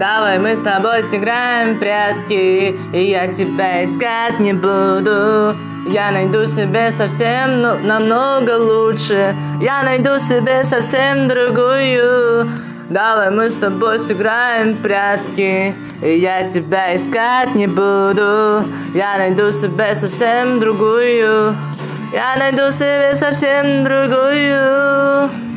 Давай мы с тобой сыграем прятки И я тебя искать не буду. Я найду себе совсем ну, намного лучше. Я найду себе совсем другую. Давай мы с тобой сыграем прятки И я тебя искать не буду. Я найду себе совсем другую. Я найду себе совсем другую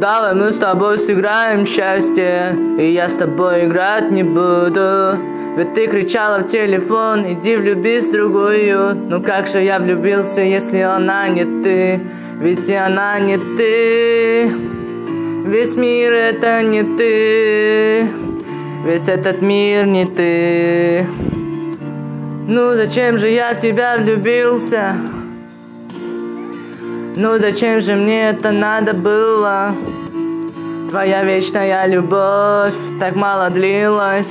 Давай мы с тобой сыграем счастье И я с тобой играть не буду. Ведь ты кричала в телефон Иди влюбись в другую Ну как же я влюбился, если она не ты? Ведь и она не ты. Весь мир это не ты. Весь этот мир не ты. Ну зачем же я в тебя влюбился ну зачем же мне это надо было? Твоя вечная любовь так мало длилась.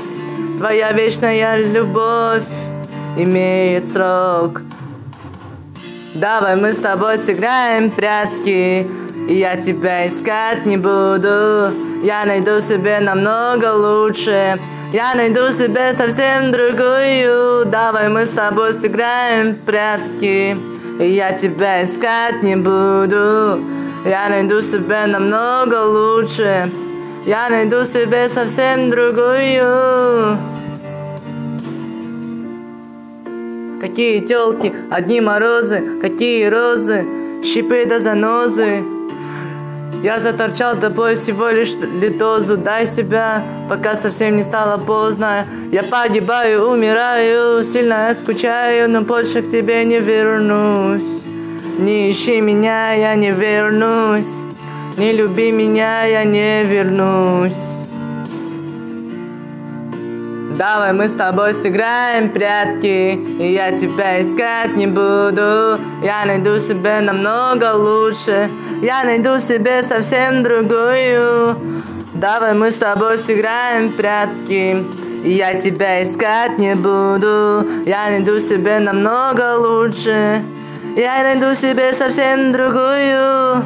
Твоя вечная любовь имеет срок. Давай мы с тобой сыграем прятки, и я тебя искать не буду. Я найду себе намного лучше. Я найду себе совсем другую. Давай мы с тобой сыграем прятки. Я тебя искать не буду. Я найду себе намного лучше. Я найду себе совсем другую. Какие телки, одни морозы, какие розы, щипы да занозы. Я заторчал тобой всего лишь литозу. Дай себя, пока совсем не стало поздно. Я погибаю, умираю, сильно скучаю Но больше к тебе не вернусь. Не ищи меня, я не вернусь. Не люби меня, я не вернусь Давай мы с тобой сыграем прятки И я тебя искать не буду. Я найду себе намного лучше Я найду себе совсем другую. Давай мы с тобой сыграем прятки и я тебя искать не буду. Я найду себе намного лучше Я найду себе совсем другую